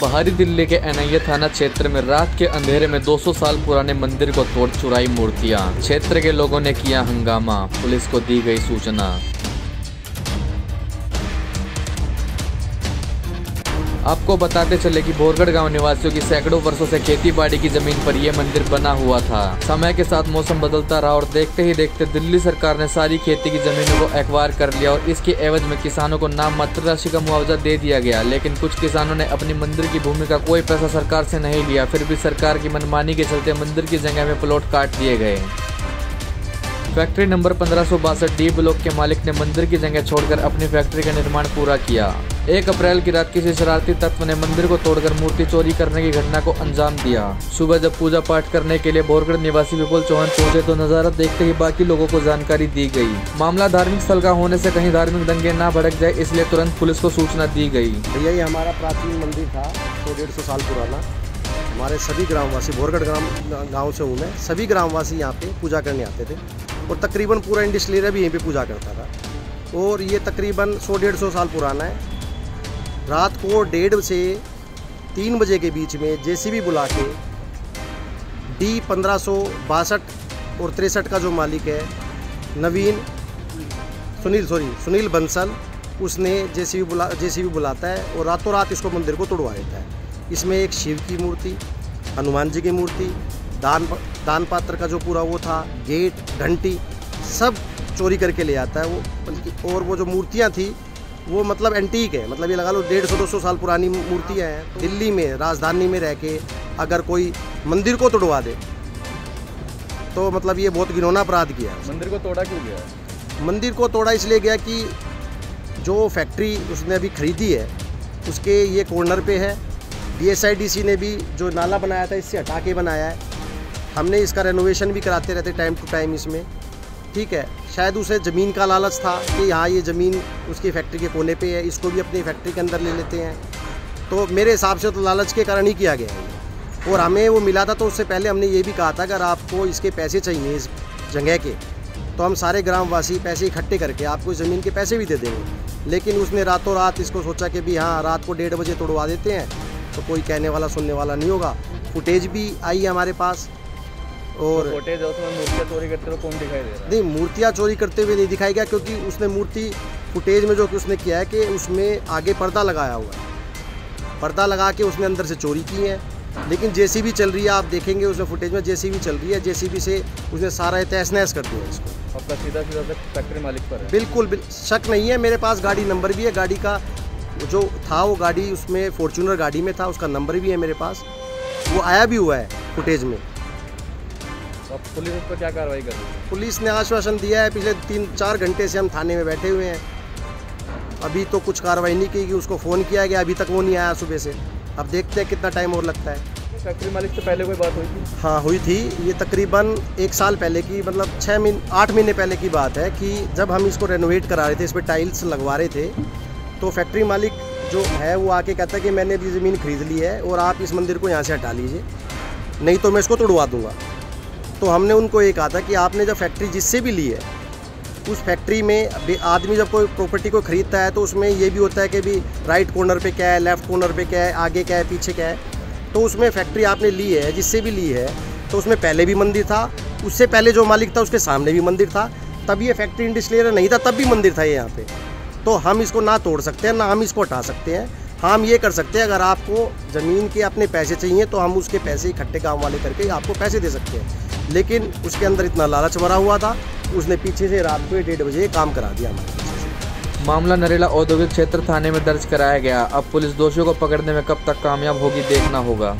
बाहरी दिल्ली के एनआईए थाना क्षेत्र में रात के अंधेरे में 200 साल पुराने मंदिर को तोड़ चुराई मूर्तियाँ। क्षेत्र के लोगों ने किया हंगामा। पुलिस को दी गई सूचना। आपको बताते चले कि भोरगढ़ गाँव निवासियों की सैकड़ों वर्षों से खेती बाड़ी की ज़मीन पर यह मंदिर बना हुआ था। समय के साथ मौसम बदलता रहा और देखते ही देखते दिल्ली सरकार ने सारी खेती की जमीनों को एक्वायर कर लिया और इसके एवज में किसानों को नाम मात्र राशि का मुआवजा दे दिया गया। लेकिन कुछ किसानों ने अपनी मंदिर की भूमि का कोई पैसा सरकार से नहीं लिया, फिर भी सरकार की मनमानी के चलते मंदिर की जगह में प्लॉट काट दिए गए। फैक्ट्री नंबर पंद्रह डी ब्लॉक के मालिक ने मंदिर की जगह छोड़कर अपनी फैक्ट्री का निर्माण पूरा किया। एक अप्रैल की रात किसी शरारती तत्व ने मंदिर को तोड़कर मूर्ति चोरी करने की घटना को अंजाम दिया। सुबह जब पूजा पाठ करने के लिए बोरगढ़ निवासी विपुल चौहान पहुँचे तो नज़ारा देखते ही बाकी लोगों को जानकारी दी गई। मामला धार्मिक स्थल का होने से कहीं धार्मिक दंगे न भड़क जाए, इसलिए तुरंत पुलिस को सूचना दी गई। यही हमारा प्राचीन मंदिर था सौ डेढ़ सौ साल पुराना। हमारे सभी ग्रामवासी, बोरगढ़ ग्राम गाँव से हूँ मैं, सभी ग्रामवासी यहाँ पे पूजा करने आते थे। और तकरीबन पूरा इंडस्ट्रियल भी यहीं पे पूजा करता था। और ये तकरीबन सौ डेढ़ सौ साल पुराना है। रात को डेढ़ से तीन बजे के बीच में जेसीबी बुला के डी पंद्रह और तिरसठ का जो मालिक है, नवीन, सुनील सॉरी सुनील बंसल, उसने जेसीबी बुला, जेसीबी बुलाता है और रातों रात इसको मंदिर को तोड़वा देता है। इसमें एक शिव की मूर्ति, हनुमान जी की मूर्ति, दान दान पात्र का जो पूरा वो था, गेट, घंटी, सब चोरी करके ले आता है वो। बल्कि और वो जो मूर्तियाँ थी वो मतलब एंटीक है। मतलब ये लगा लो डेढ़ सौ दो सौ साल पुरानी मूर्तियाँ हैं। दिल्ली में राजधानी में रह के अगर कोई मंदिर को तोड़वा दे तो मतलब ये बहुत घिनौना अपराध किया है। मंदिर को तोड़ा क्यों गया? मंदिर को तोड़ा इसलिए गया कि जो फैक्ट्री उसने अभी खरीदी है उसके ये कॉर्नर पे है। डीएसआईडीसी ने भी जो नाला बनाया था इससे हटा के बनाया है। हमने इसका रेनोवेशन भी कराते रहते टाइम टू टाइम इसमें। ठीक है, शायद उसे ज़मीन का लालच था कि हाँ ये ज़मीन उसकी फैक्ट्री के कोने पे है, इसको भी अपनी फैक्ट्री के अंदर ले लेते हैं। तो मेरे हिसाब से तो लालच के कारण ही किया गया है। और हमें वो मिला था तो उससे पहले हमने ये भी कहा था, अगर आपको इसके पैसे चाहिए इस जगह के तो हम सारे ग्रामवासी पैसे इकट्ठे करके आपको ज़मीन के पैसे भी दे देंगे। लेकिन उसने रातों रात इसको सोचा कि भी हाँ रात को डेढ़ बजे तोड़वा देते हैं तो कोई कहने वाला, सुनने वाला नहीं होगा। फुटेज भी आई हमारे पास। और फुटेज उसमें मूर्तियाँ चोरी करते हुए कौन दिखाई दे रहा है? नहीं मूर्तियाँ चोरी करते हुए नहीं दिखाई गया क्योंकि उसने मूर्ति फुटेज में जो कि उसने किया है कि उसमें आगे पर्दा लगाया हुआ है। पर्दा लगा के उसने अंदर से चोरी की है। लेकिन जेसीबी चल रही है आप देखेंगे उसमें फुटेज में जेसीबी चल रही है। जेसीबी से उसने सारा तहस नहस कर दिया इसको। आपका सीधा सीधा फैक्ट्री मालिक पर है। बिल्कुल शक नहीं है मेरे पास गाड़ी नंबर भी है। गाड़ी का जो था वो गाड़ी उसमें फॉर्चूनर गाड़ी में था उसका नंबर भी है मेरे पास। वो आया भी हुआ है फुटेज में। अब पुलिस उस पर क्या कार्रवाई कर रही है? पुलिस ने आश्वासन दिया है पिछले तीन चार घंटे से हम थाने में बैठे हुए हैं। अभी तो कुछ कार्रवाई नहीं की कि उसको फ़ोन किया गया अभी तक वो नहीं आया सुबह से। अब देखते हैं कितना टाइम और लगता है। फैक्ट्री मालिक से पहले कोई बात हुई थी? हाँ हुई थी। ये तकरीबन एक साल पहले की मतलब छः महीने आठ महीने पहले की बात है कि जब हम इसको रेनोवेट करा रहे थे इस पर टाइल्स लगवा रहे थे तो फैक्ट्री मालिक जो है वो आके कहता है कि मैंने अभी ज़मीन खरीद ली है और आप इस मंदिर को यहाँ से हटा लीजिए नहीं तो मैं इसको तोड़वा दूँगा। तो हमने उनको ये कहा था कि आपने जब फैक्ट्री जिससे भी ली है, उस फैक्ट्री में आदमी जब कोई प्रॉपर्टी को ख़रीदता है तो उसमें ये भी होता है कि भी राइट कॉर्नर पे क्या है लेफ़्ट कॉर्नर पे क्या है, आगे क्या है, पीछे क्या है तो उसमें फैक्ट्री आपने ली है, जिससे भी ली है तो उसमें पहले भी मंदिर था, उससे पहले जो मालिक था, उसके सामने भी मंदिर था, तब ये फैक्ट्री इंडस्ट्रियल नहीं था, तब भी मंदिर था ये यहाँ पर तो हम इसको ना तोड़ सकते हैं, ना हम इसको हटा सकते हैं, हम ये कर सकते हैं, अगर आपको ज़मीन के अपने पैसे चाहिए तो हम उसके पैसे इकट्ठे गाँव वाले करके आपको पैसे दे सकते हैं। लेकिन उसके अंदर इतना लालच भरा हुआ था, उसने पीछे से रात को डेढ़ बजे काम करा दिया। मामला नरेला औद्योगिक क्षेत्र थाने में दर्ज कराया गया। अब पुलिस दोषियों को पकड़ने में कब तक कामयाब होगी, देखना होगा।